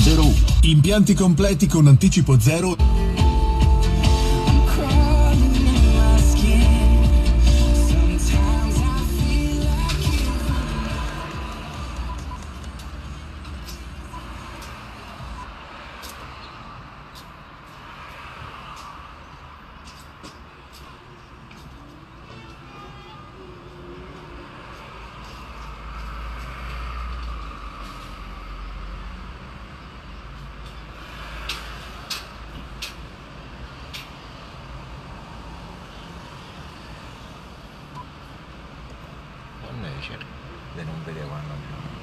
101. Impianti completi con anticipo zero. Fisher, de nombre de Abandon.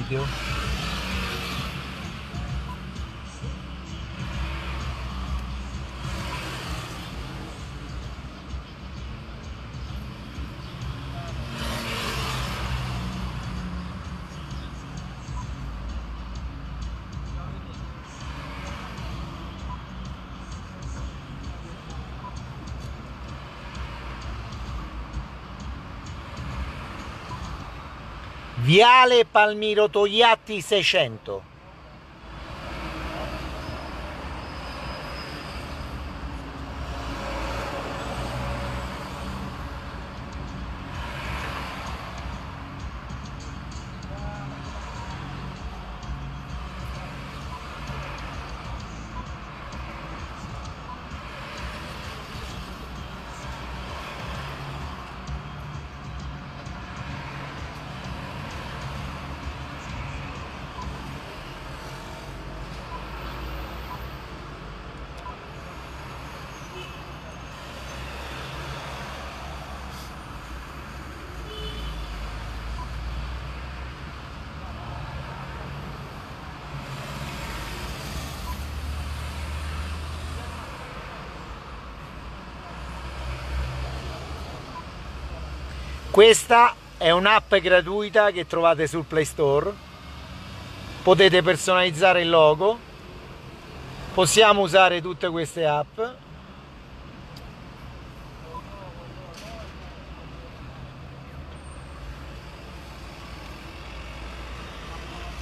you do? Viale Palmiro Togliatti 600. Questa è un'app gratuita che trovate sul Play Store. Potete personalizzare il logo. Possiamo usare tutte queste app.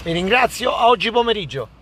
Vi ringrazio, oggi pomeriggio.